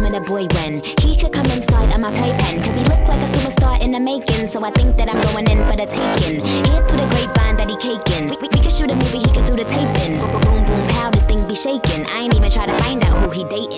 met a boy when he could come inside of my playpen. Cause he looked like a superstar in the making. So I think that I'm going in for the taking. Hear through the grapevine that he caking. We, we, we could shoot a movie, he could do the taping. Boom, boom, boom, pow, this thing be shaking. I ain't even try to find out who he dating.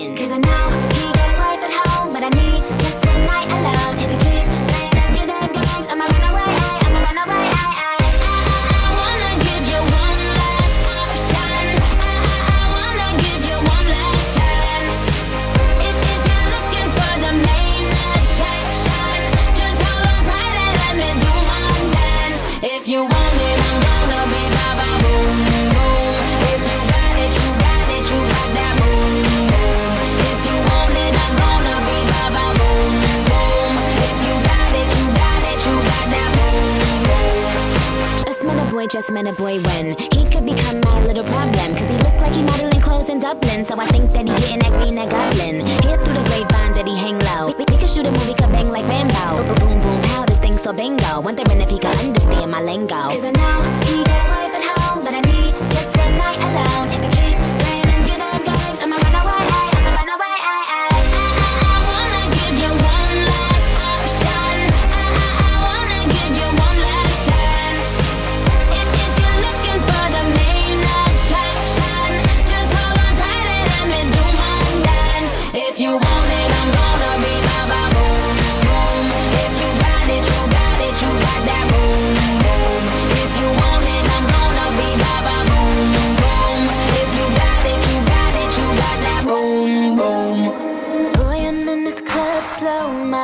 Just met a boy, just met a boy when he could become my little problem. Cause he looked like he modeling clothes in Dublin. So I think that he getting that green that goblin. Hear through the grapevine understand my lingo. Cause I know he got a wife at home, but I need just one night alone. If it keep raining, good I'm. I running away, I'm running away. I, I, I, wanna give you one last option. I, I, I wanna give you one last chance. If you're looking for the main attraction, just hold on tight and let me do my dance. If you want. So my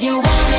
you want